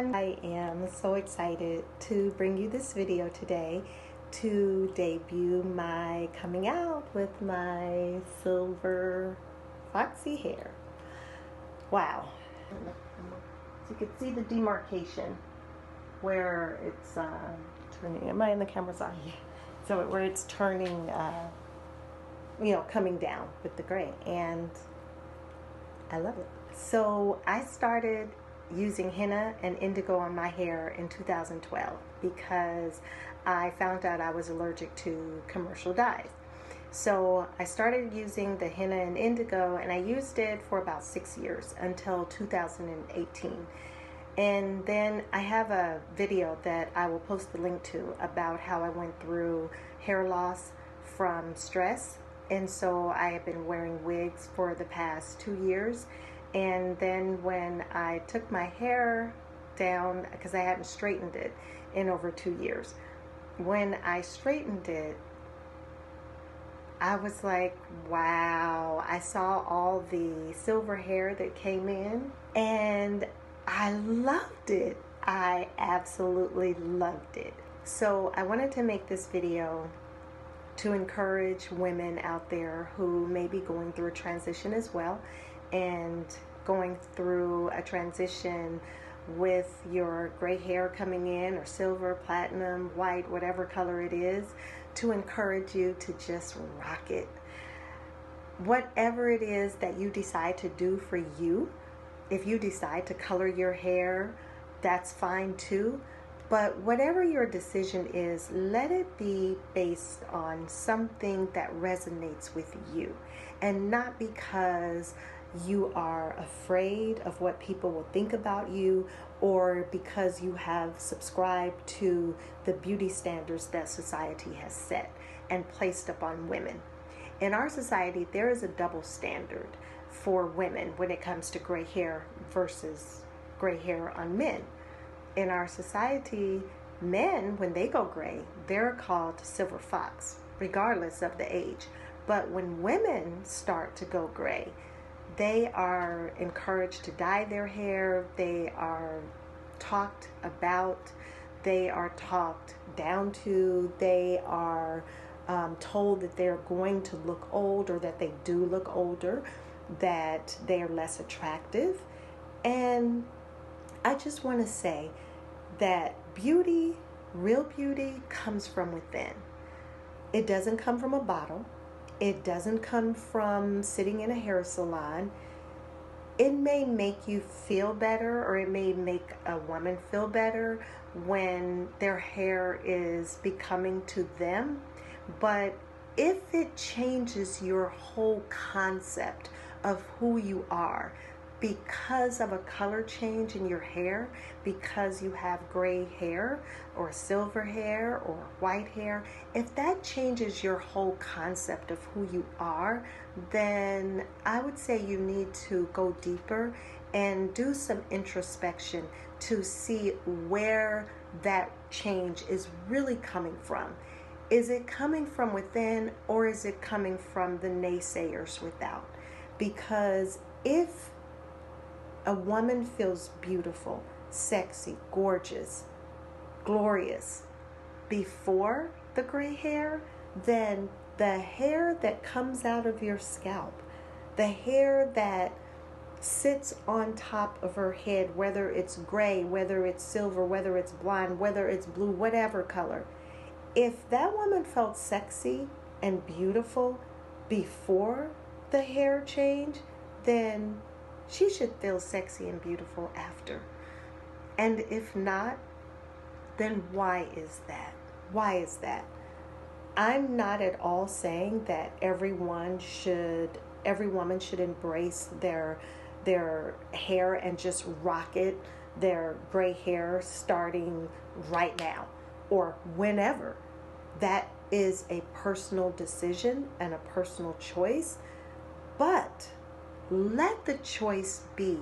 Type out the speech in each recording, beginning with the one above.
everyone. I am so excited to bring you this video today to debut my coming out with my silver foxy hair. Wow. So you can see the demarcation where it's uh, turning. Am I in the camera's eye? So where it's turning, uh, you know, coming down with the gray. And I love it. So I started using henna and indigo on my hair in 2012 because I found out I was allergic to commercial dyes. So I started using the henna and indigo and I used it for about six years until 2018. And then I have a video that I will post the link to about how I went through hair loss from stress. And so I have been wearing wigs for the past two years and then when I took my hair down, because I hadn't straightened it in over two years, when I straightened it, I was like, wow, I saw all the silver hair that came in and I loved it. I absolutely loved it. So I wanted to make this video to encourage women out there who may be going through a transition as well and going through a transition with your gray hair coming in or silver, platinum, white, whatever color it is, to encourage you to just rock it. Whatever it is that you decide to do for you, if you decide to color your hair, that's fine too. But whatever your decision is, let it be based on something that resonates with you and not because you are afraid of what people will think about you or because you have subscribed to the beauty standards that society has set and placed upon women. In our society, there is a double standard for women when it comes to gray hair versus gray hair on men. In our society, men, when they go gray, they're called silver fox, regardless of the age. But when women start to go gray, they are encouraged to dye their hair, they are talked about, they are talked down to, they are um, told that they're going to look old or that they do look older, that they are less attractive. And I just want to say that beauty, real beauty, comes from within. It doesn't come from a bottle. It doesn't come from sitting in a hair salon. It may make you feel better or it may make a woman feel better when their hair is becoming to them. But if it changes your whole concept of who you are, because of a color change in your hair, because you have gray hair or silver hair or white hair, if that changes your whole concept of who you are, then I would say you need to go deeper and do some introspection to see where that change is really coming from. Is it coming from within or is it coming from the naysayers without? Because if a woman feels beautiful, sexy, gorgeous, glorious before the gray hair, then the hair that comes out of your scalp, the hair that sits on top of her head, whether it's gray, whether it's silver, whether it's blonde, whether it's blue, whatever color, if that woman felt sexy and beautiful before the hair change, then she should feel sexy and beautiful after. And if not, then why is that? Why is that? I'm not at all saying that everyone should every woman should embrace their their hair and just rock it, their gray hair starting right now or whenever. That is a personal decision and a personal choice. But let the choice be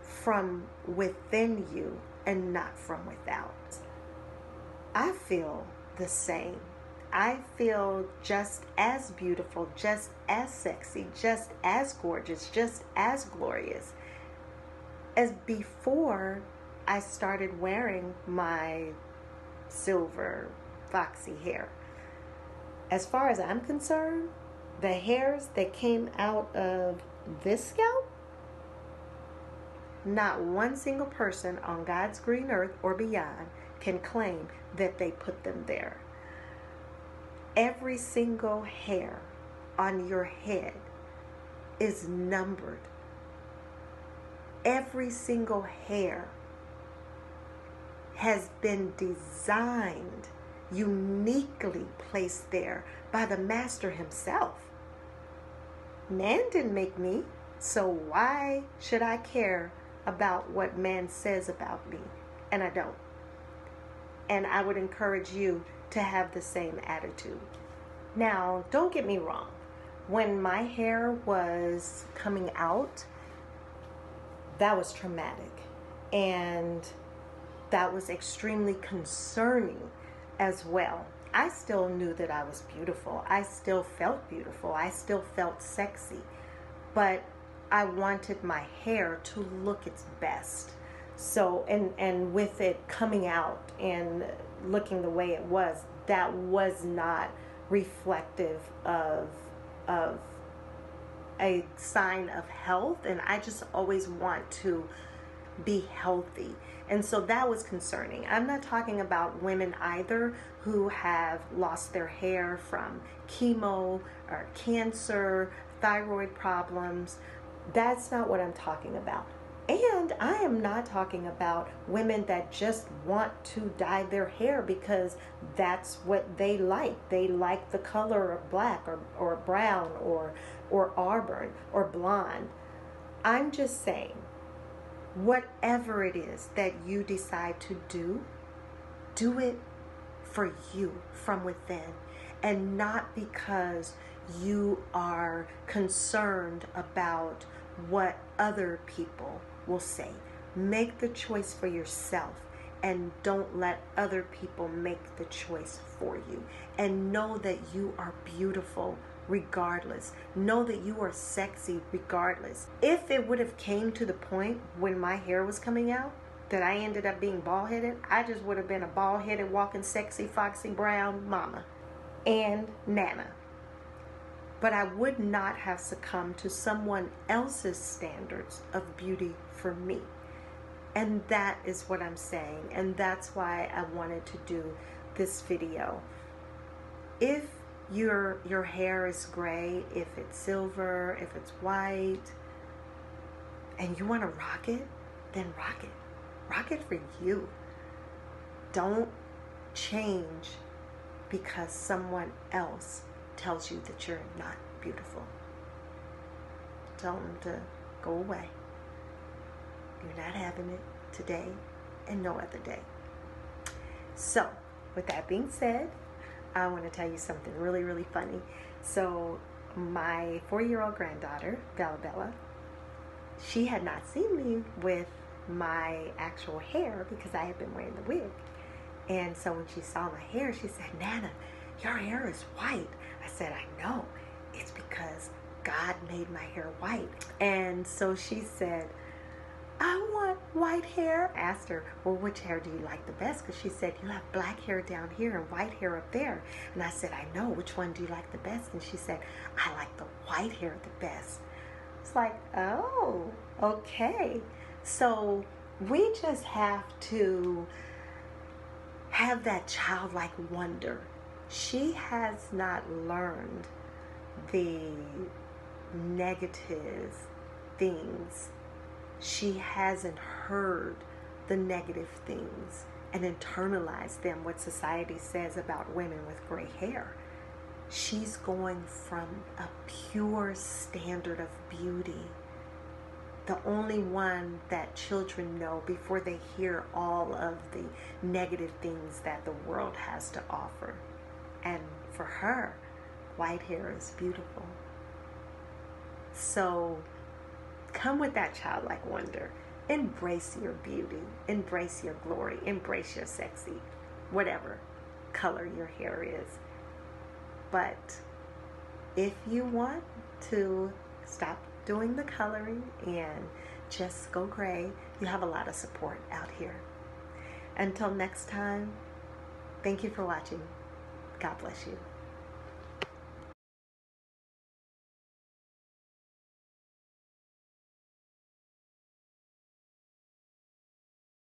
from within you and not from without. I feel the same. I feel just as beautiful, just as sexy, just as gorgeous, just as glorious as before I started wearing my silver foxy hair. As far as I'm concerned, the hairs that came out of this scalp, not one single person on God's green earth or beyond can claim that they put them there. Every single hair on your head is numbered. Every single hair has been designed, uniquely placed there by the Master Himself. Man didn't make me, so why should I care about what man says about me? And I don't. And I would encourage you to have the same attitude. Now, don't get me wrong. When my hair was coming out, that was traumatic. And that was extremely concerning as well. I still knew that I was beautiful. I still felt beautiful. I still felt sexy. But I wanted my hair to look its best. So and and with it coming out and looking the way it was, that was not reflective of of a sign of health and I just always want to be healthy. And so that was concerning. I'm not talking about women either who have lost their hair from chemo or cancer, thyroid problems. That's not what I'm talking about. And I am not talking about women that just want to dye their hair because that's what they like. They like the color of black or, or brown or, or auburn or blonde. I'm just saying whatever it is that you decide to do, do it for you from within and not because you are concerned about what other people will say. Make the choice for yourself and don't let other people make the choice for you. And know that you are beautiful regardless. Know that you are sexy regardless. If it would have came to the point when my hair was coming out that I ended up being bald headed, I just would have been a bald headed walking sexy foxy brown mama and nana. But I would not have succumbed to someone else's standards of beauty for me. And that is what I'm saying. And that's why I wanted to do this video. If your your hair is gray, if it's silver, if it's white, and you want to rock it, then rock it. Rock it for you. Don't change because someone else tells you that you're not beautiful. Tell them to go away. You're not having it today and no other day. So, with that being said, I want to tell you something really, really funny. So, my four year old granddaughter, Bella Bella, she had not seen me with my actual hair because I had been wearing the wig. And so when she saw my hair, she said, Nana, your hair is white. I said, I know. It's because God made my hair white. And so she said, want white hair. Asked her, well, which hair do you like the best? Because she said, you have black hair down here and white hair up there. And I said, I know. Which one do you like the best? And she said, I like the white hair the best. It's like, oh, okay. So we just have to have that childlike wonder. She has not learned the negative things she hasn't heard the negative things and internalized them, what society says about women with gray hair. She's going from a pure standard of beauty, the only one that children know before they hear all of the negative things that the world has to offer. And for her, white hair is beautiful. So Come with that childlike wonder. Embrace your beauty, embrace your glory, embrace your sexy, whatever color your hair is. But if you want to stop doing the coloring and just go gray. You have a lot of support out here. Until next time, thank you for watching. God bless you.